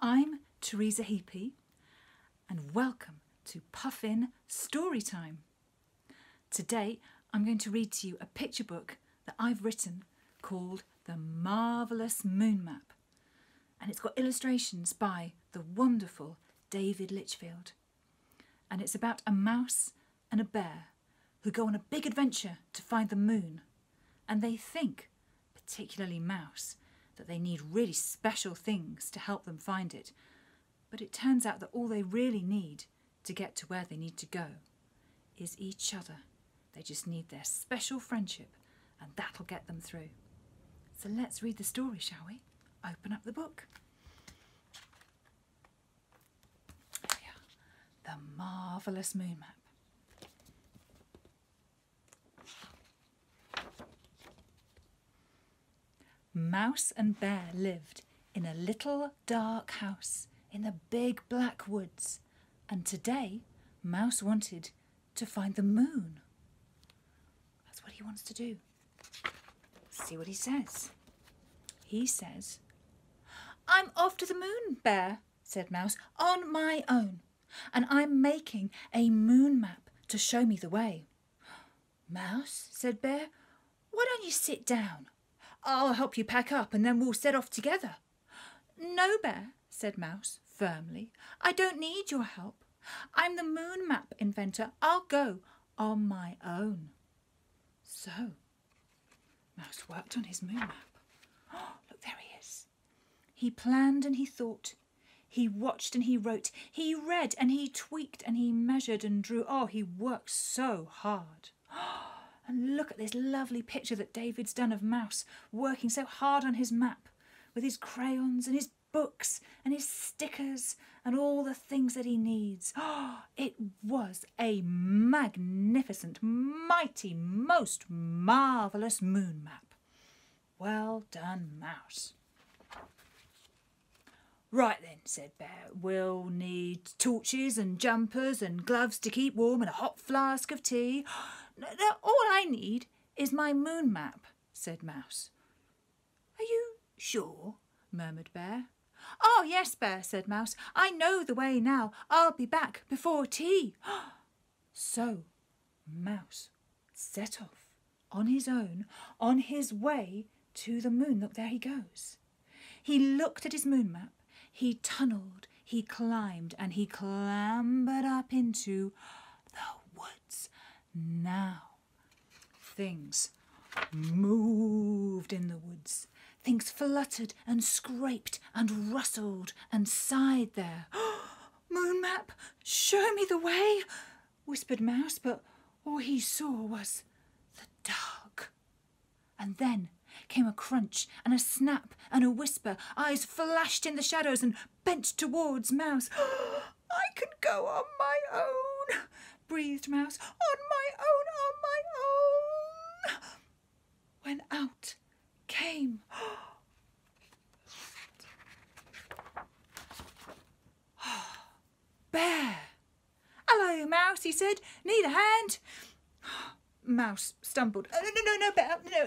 I'm Teresa Heapy, and welcome to Puffin Storytime. Today, I'm going to read to you a picture book that I've written called The Marvellous Moon Map, and it's got illustrations by the wonderful David Litchfield. And it's about a mouse and a bear who go on a big adventure to find the moon, and they think, particularly Mouse, that they need really special things to help them find it. But it turns out that all they really need to get to where they need to go is each other. They just need their special friendship, and that'll get them through. So let's read the story, shall we? Open up the book. The Marvellous Moon Map. Mouse and Bear lived in a little dark house in the big black woods, and today Mouse wanted to find the moon. That's what he wants to do. see what he says. He says, I'm off to the moon, Bear, said Mouse, on my own, and I'm making a moon map to show me the way. Mouse, said Bear, why don't you sit down? I'll help you pack up and then we'll set off together. No, Bear, said Mouse firmly. I don't need your help. I'm the moon map inventor. I'll go on my own. So, Mouse worked on his moon map. Oh, look, there he is. He planned and he thought. He watched and he wrote. He read and he tweaked and he measured and drew. Oh, he worked so hard. Oh, And look at this lovely picture that David's done of Mouse working so hard on his map with his crayons and his books and his stickers and all the things that he needs. Oh, it was a magnificent, mighty, most marvellous moon map. Well done, Mouse. Right then, said Bear, we'll need torches and jumpers and gloves to keep warm and a hot flask of tea. All I need is my moon map, said Mouse. Are you sure? murmured Bear. Oh, yes, Bear, said Mouse. I know the way now. I'll be back before tea. so Mouse set off on his own on his way to the moon. Look, there he goes. He looked at his moon map. He tunnelled, he climbed, and he clambered up into. Now things moved in the woods. Things fluttered and scraped and rustled and sighed there. Moon map, show me the way, whispered Mouse, but all he saw was the dark. And then came a crunch and a snap and a whisper. Eyes flashed in the shadows and bent towards Mouse. I can go on my own, breathed Mouse. On my own, on my own. When out came. Bear. Hello, Mouse, he said. Need a hand? Mouse stumbled. Oh, no, no, no, no, Bear. No,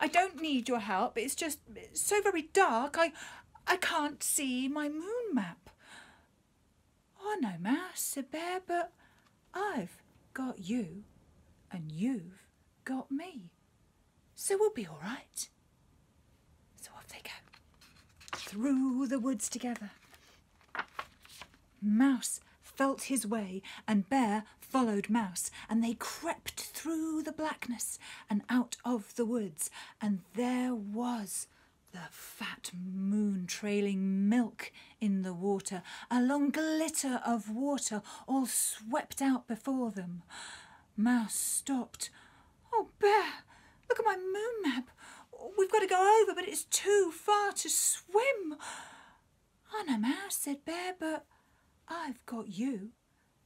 I don't need your help. It's just so very dark. I, I can't see my moon map. Oh, no, Mouse, said Bear, but I've got you and you've got me. So we'll be all right. So off they go. Through the woods together. Mouse felt his way, and Bear followed Mouse, and they crept through the blackness and out of the woods, and there was the fat moon trailing milk in the water, a long glitter of water all swept out before them. Mouse stopped. Oh, Bear, look at my moon map. We've got to go over, but it's too far to swim. I know, Mouse, said Bear, but I've got you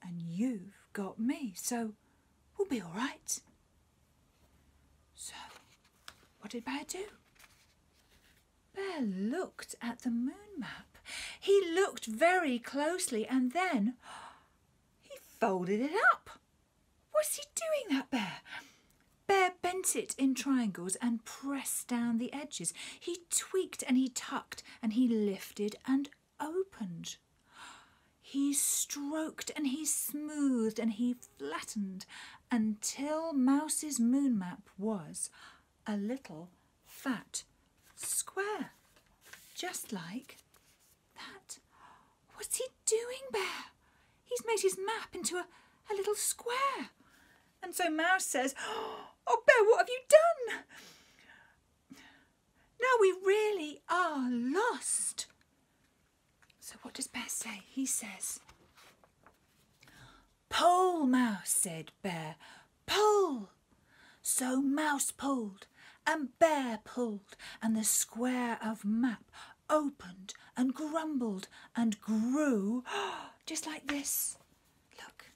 and you've got me, so we'll be all right. So, what did Bear do? Bear looked at the moon map. He looked very closely and then he folded it up. What's he doing, that bear? Bear bent it in triangles and pressed down the edges. He tweaked and he tucked and he lifted and opened. He stroked and he smoothed and he flattened until Mouse's moon map was a little fat square, just like that. What's he doing, Bear? He's made his map into a, a little square. And so Mouse says, Oh, Bear, what have you done? Now we really are lost. So what does Bear say? He says, Pull, Mouse, said Bear. Pull. So Mouse pulled, and Bear pulled, and the square of map opened and grumbled and grew just like this. Look,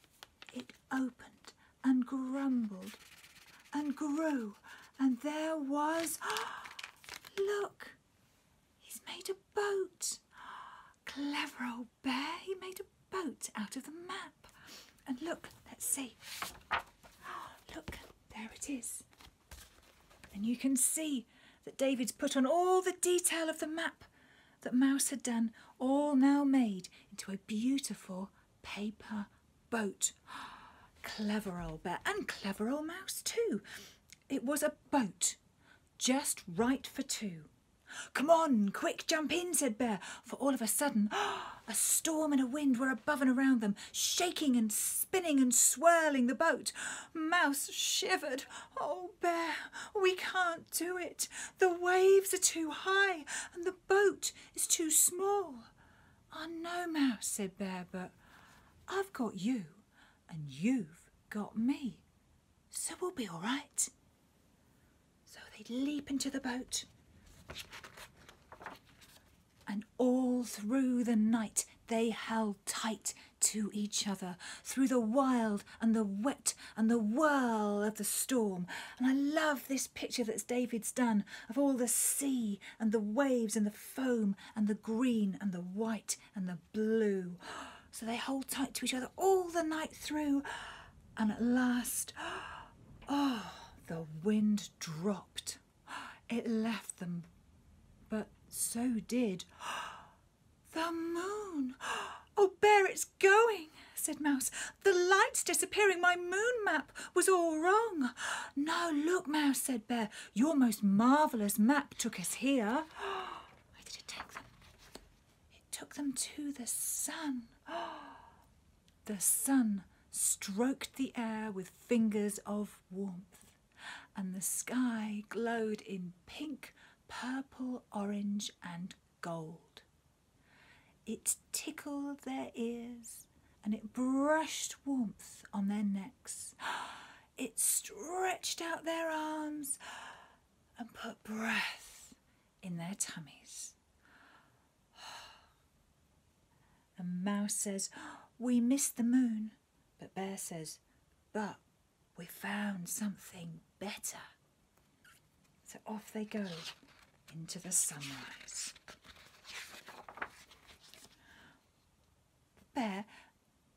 it opened and grumbled and grew, and there was. Look, he's made a boat. Clever old bear, he made a boat out of the map. And look, let's see. Look, there it is. And you can see that David's put on all the detail of the map that Mouse had done, all now made into a beautiful paper boat. Clever old bear, and clever old mouse too. It was a boat, just right for two. Come on, quick, jump in, said Bear, for all of a sudden a storm and a wind were above and around them, shaking and spinning and swirling the boat. Mouse shivered. Oh, Bear, we can't do it. The waves are too high and the boat is too small. I know, Mouse, said Bear, but I've got you and you've got me. So we'll be all right. So they leap into the boat and all through the night they held tight to each other through the wild and the wet and the whirl of the storm. And I love this picture that's David's done of all the sea and the waves and the foam and the green and the white and the blue. So they hold tight to each other all the night through. And at last, oh, the wind dropped. It left them but so did the moon. Oh, Bear, it's going, said Mouse. The light's disappearing. My moon map was all wrong. No, look, Mouse, said Bear. Your most marvellous map took us here. Where did it take them? It took them to the sun. The sun stroked the air with fingers of warmth, and the sky glowed in pink purple, orange, and gold. It tickled their ears and it brushed warmth on their necks. It stretched out their arms and put breath in their tummies. And Mouse says, We missed the moon. But Bear says, But we found something better. So off they go into the sunrise. Bear,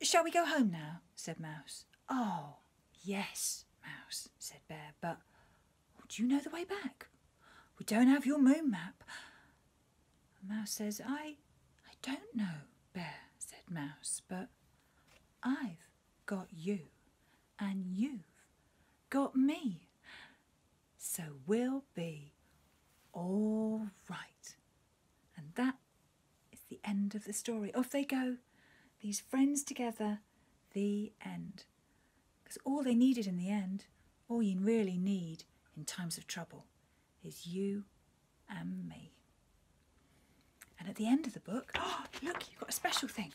shall we go home now? said Mouse. Oh, yes, Mouse, said Bear, but do you know the way back? We don't have your moon map. Mouse says, I, I don't know, Bear, said Mouse, but I've got you and you've got me. So we'll be all right. And that is the end of the story. Off they go, these friends together, the end. Because all they needed in the end, all you really need in times of trouble, is you and me. And at the end of the book, oh, look, you've got a special thing.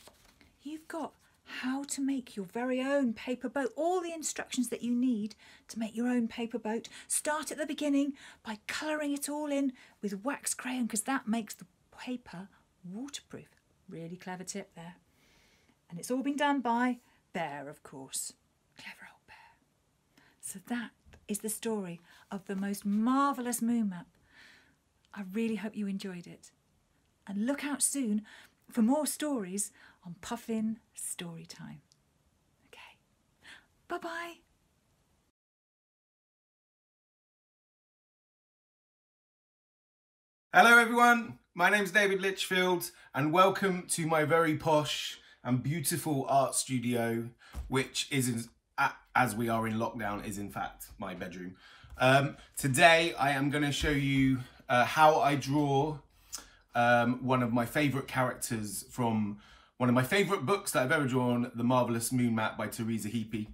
You've got how to make your very own paper boat, all the instructions that you need to make your own paper boat. Start at the beginning by colouring it all in with wax crayon because that makes the paper waterproof. Really clever tip there. And it's all been done by Bear, of course. Clever old Bear. So that is the story of the most marvellous moon map. I really hope you enjoyed it. And look out soon for more stories on Puffin Storytime. Okay, bye bye. Hello, everyone. my name's David Litchfield, and welcome to my very posh and beautiful art studio, which is, as we are in lockdown, is in fact my bedroom. Um, today, I am going to show you uh, how I draw um, one of my favourite characters from one of my favourite books that I've ever drawn, The Marvellous Moon Map by Teresa Heapy.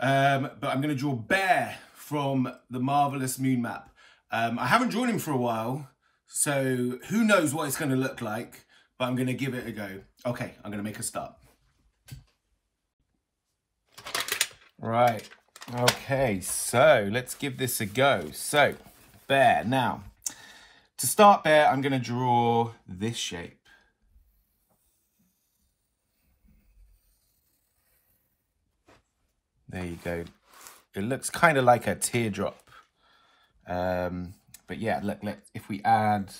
Um, but I'm going to draw Bear from The Marvellous Moon Map. Um, I haven't drawn him for a while, so who knows what it's going to look like, but I'm going to give it a go. Okay, I'm going to make a start. Right, okay, so let's give this a go. So, bear. Now, to start bear, I'm going to draw this shape. There you go. It looks kind of like a teardrop. Um, but yeah, look, let if we add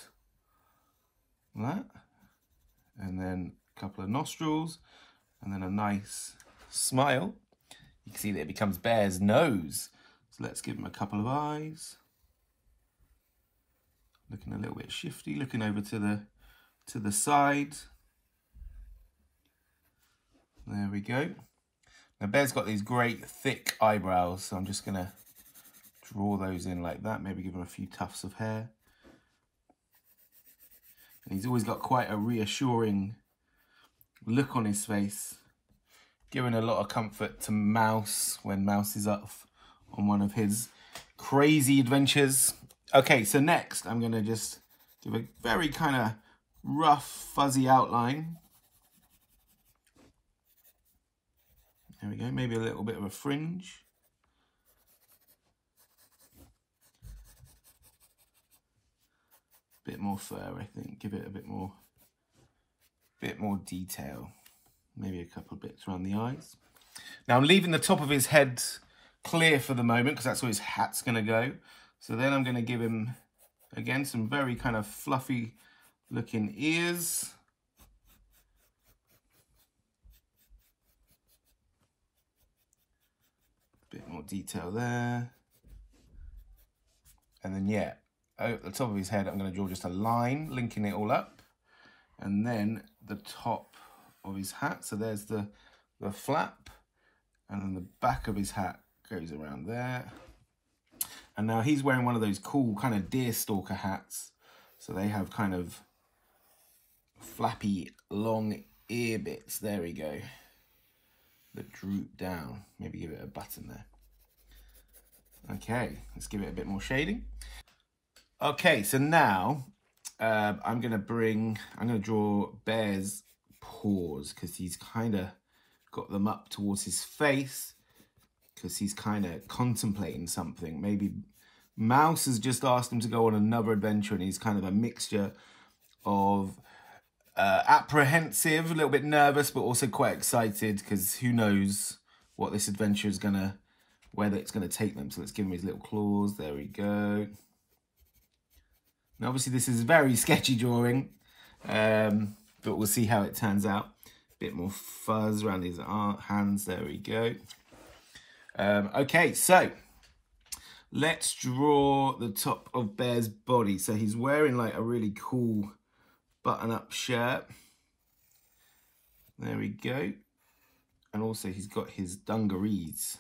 that, and then a couple of nostrils, and then a nice smile, you can see that it becomes Bear's nose. So let's give him a couple of eyes. Looking a little bit shifty, looking over to the to the side. There we go. Now Bear's got these great thick eyebrows, so I'm just gonna draw those in like that, maybe give him a few tufts of hair. And he's always got quite a reassuring look on his face, giving a lot of comfort to Mouse when Mouse is off on one of his crazy adventures. Okay, so next I'm going to just give a very kind of rough, fuzzy outline. There we go, maybe a little bit of a fringe. bit more fur, I think. Give it a bit more, bit more detail. Maybe a couple of bits around the eyes. Now I'm leaving the top of his head clear for the moment because that's where his hat's going to go. So then I'm going to give him, again, some very kind of fluffy looking ears. Bit more detail there. And then, yeah, at the top of his head, I'm going to draw just a line linking it all up. And then the top of his hat. So there's the, the flap. And then the back of his hat goes around there. And now he's wearing one of those cool kind of deer stalker hats. So they have kind of flappy long ear bits. There we go. That droop down. Maybe give it a button there. Okay, let's give it a bit more shading. Okay, so now uh, I'm going to bring, I'm going to draw Bear's paws because he's kind of got them up towards his face because he's kind of contemplating something. Maybe Mouse has just asked him to go on another adventure and he's kind of a mixture of uh, apprehensive, a little bit nervous, but also quite excited because who knows what this adventure is going to, whether it's going to take them. So let's give him his little claws. There we go. Now, obviously, this is very sketchy drawing, um, but we'll see how it turns out. A bit more fuzz around his hands. There we go. Um, okay, so let's draw the top of Bear's body. So he's wearing like a really cool button-up shirt. There we go. And also he's got his dungarees,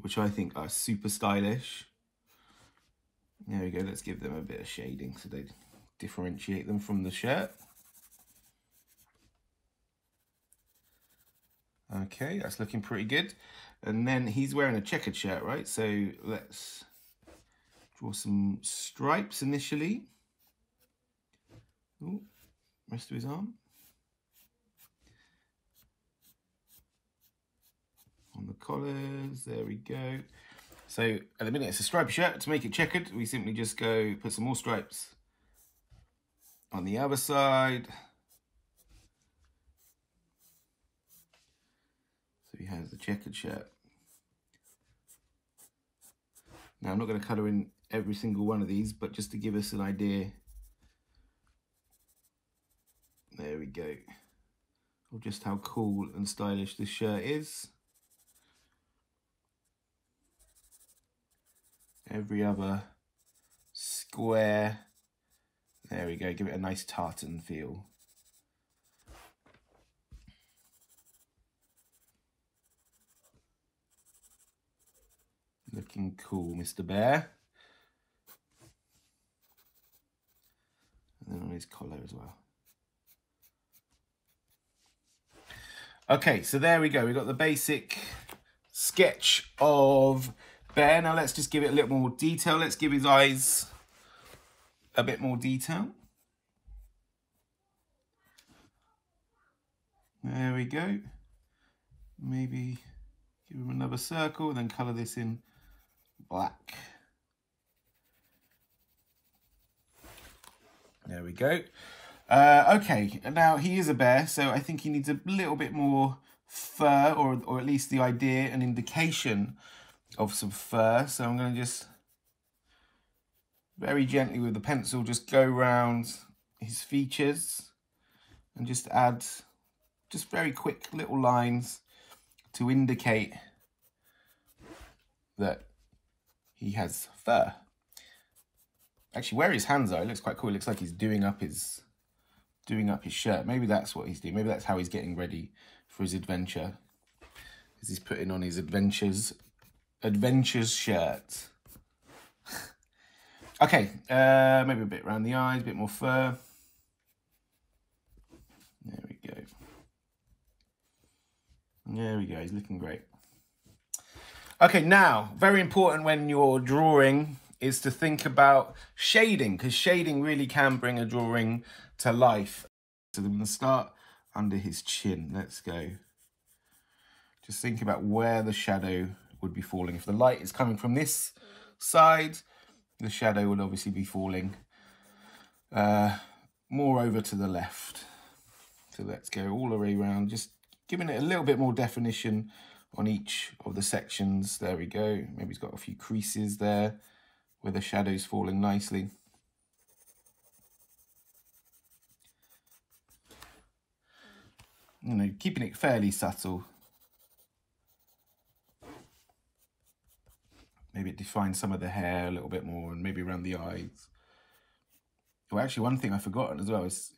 which I think are super stylish. There we go, let's give them a bit of shading so they differentiate them from the shirt. Okay, that's looking pretty good. And then he's wearing a checkered shirt, right? So let's draw some stripes initially. Ooh, rest of his arm. On the collars, there we go. So at the minute it's a striped shirt. To make it checkered, we simply just go put some more stripes on the other side. So he has the checkered shirt. Now I'm not going to colour in every single one of these, but just to give us an idea. There we go. Of just how cool and stylish this shirt is. every other square. There we go, give it a nice tartan feel. Looking cool, Mr. Bear. And then on his collar as well. Okay, so there we go. We've got the basic sketch of Bear. Now let's just give it a little more detail. Let's give his eyes a bit more detail. There we go. Maybe give him another circle, and then colour this in black. There we go. Uh, okay, now he is a bear, so I think he needs a little bit more fur, or, or at least the idea, an indication of some fur. So I'm going to just very gently with the pencil just go around his features and just add just very quick little lines to indicate that he has fur. Actually, where his hands are, it looks quite cool. It looks like he's doing up his doing up his shirt. Maybe that's what he's doing. Maybe that's how he's getting ready for his adventure. Is he's putting on his adventures adventures shirt. okay, uh, maybe a bit around the eyes, a bit more fur. There we go. There we go. He's looking great. Okay, now, very important when you're drawing is to think about shading, because shading really can bring a drawing to life. So I'm going to start under his chin. Let's go. Just think about where the shadow would be falling. If the light is coming from this side, the shadow would obviously be falling uh, more over to the left. So let's go all the way around, just giving it a little bit more definition on each of the sections. There we go. Maybe he's got a few creases there where the shadow's falling nicely. You know, keeping it fairly subtle. Maybe it defines some of the hair a little bit more and maybe around the eyes. Well, actually, one thing I've forgotten as well is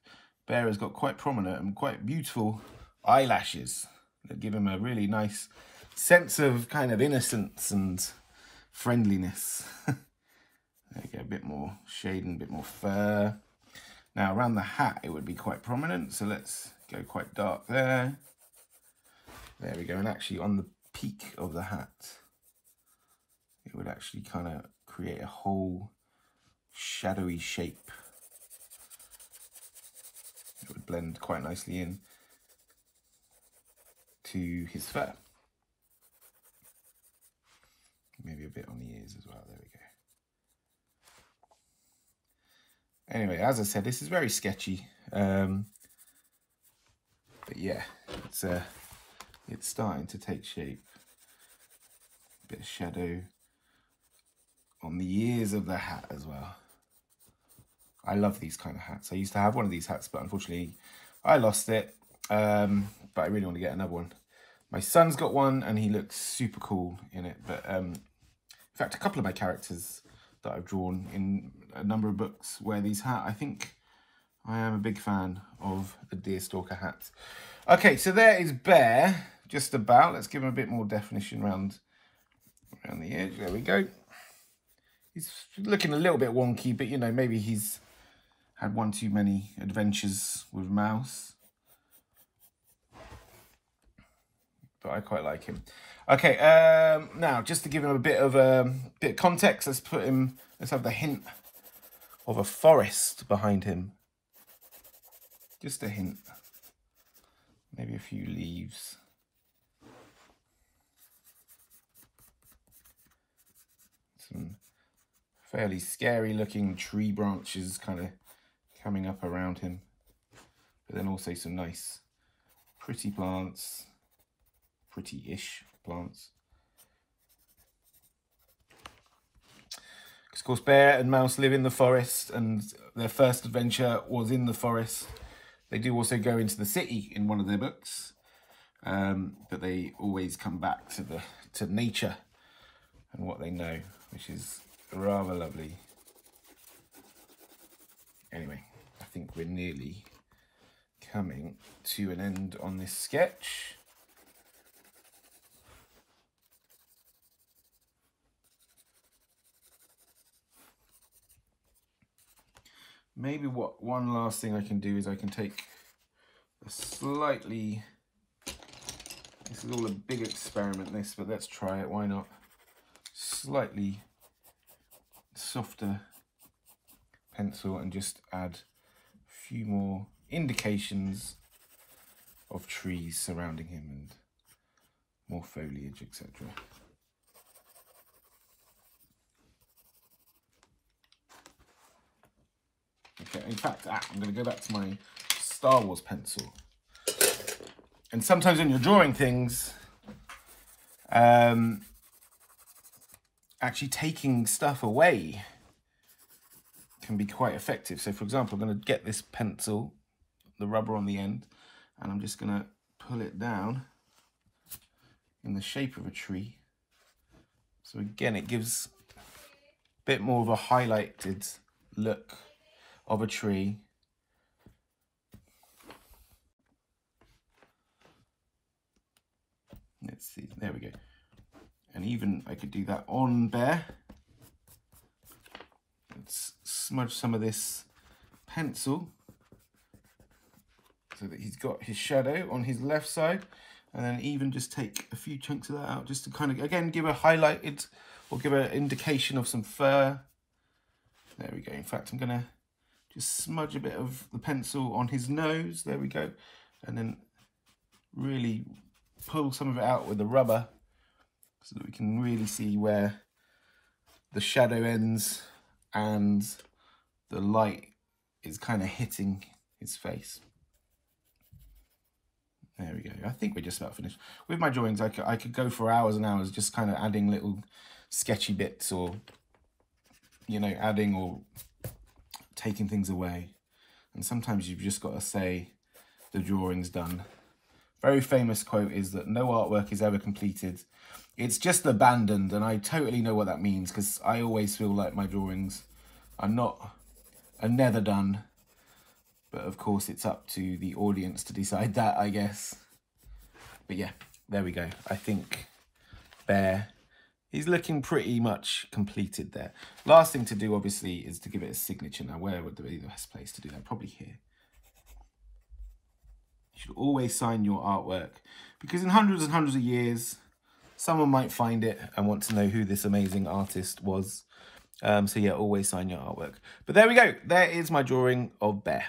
Bear has got quite prominent and quite beautiful eyelashes that give him a really nice sense of kind of innocence and friendliness. go, a bit more shading, a bit more fur. Now around the hat it would be quite prominent, so let's go quite dark there. There we go, and actually on the peak of the hat, it would actually kind of create a whole shadowy shape. It would blend quite nicely in to his fur. Maybe a bit on the ears as well. There we go. Anyway, as I said, this is very sketchy. Um, but yeah, it's uh, it's starting to take shape. A bit of shadow on the ears of the hat as well. I love these kind of hats. I used to have one of these hats, but unfortunately I lost it. Um, but I really want to get another one. My son's got one and he looks super cool in it. But um, in fact, a couple of my characters that I've drawn in a number of books wear these hats. I think I am a big fan of the Deerstalker hats. Okay, so there is Bear, just about. Let's give him a bit more definition around, around the edge. There we go. He's looking a little bit wonky, but, you know, maybe he's had one too many adventures with Mouse. but I quite like him. Okay, um, now just to give him a bit of a um, bit of context, let's put him. Let's have the hint of a forest behind him. Just a hint. Maybe a few leaves. Some fairly scary looking tree branches kind of coming up around him. But then also some nice pretty plants pretty-ish plants. Because Of course, Bear and Mouse live in the forest, and their first adventure was in the forest. They do also go into the city in one of their books, um, but they always come back to the to nature and what they know, which is rather lovely. anyway, I think we're nearly coming to an end on this sketch. Maybe what one last thing I can do is I can take a slightly, this is all a big experiment this, but let's try it, why not? Slightly softer pencil and just add a few more indications of trees surrounding him and more foliage, etc. in fact, ah, I'm going to go back to my Star Wars pencil. And sometimes when you're drawing things, um, actually taking stuff away can be quite effective. So for example, I'm going to get this pencil, the rubber on the end, and I'm just going to pull it down in the shape of a tree. So again, it gives a bit more of a highlighted look of a tree. Let's see, there we go. And even I could do that on Bear. Let's smudge some of this pencil so that he's got his shadow on his left side and then even just take a few chunks of that out just to kind of again give a highlighted or give an indication of some fur there we go in fact I'm gonna just smudge a bit of the pencil on his nose there we go and then really pull some of it out with the rubber so that we can really see where the shadow ends and the light is kind of hitting his face. There we go. I think we're just about finished. With my drawings, I could, I could go for hours and hours just kind of adding little sketchy bits or, you know, adding or taking things away. And sometimes you've just got to say the drawing's done. Very famous quote is that no artwork is ever completed. It's just abandoned. And I totally know what that means because I always feel like my drawings are not are never done. But of course, it's up to the audience to decide that, I guess. But yeah, there we go. I think Bear, he's looking pretty much completed there. Last thing to do, obviously, is to give it a signature. Now, where would be the best place to do that? Probably here. You should always sign your artwork because in hundreds and hundreds of years, someone might find it and want to know who this amazing artist was. Um, so yeah, always sign your artwork. But there we go. There is my drawing of Bear.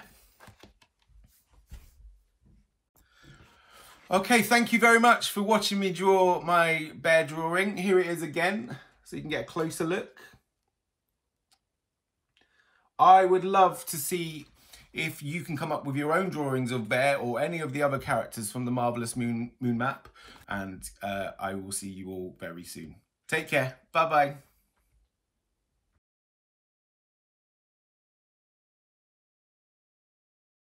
Okay, thank you very much for watching me draw my bear drawing. Here it is again, so you can get a closer look. I would love to see if you can come up with your own drawings of Bear or any of the other characters from the Marvelous Moon, Moon Map. And uh, I will see you all very soon. Take care. Bye-bye.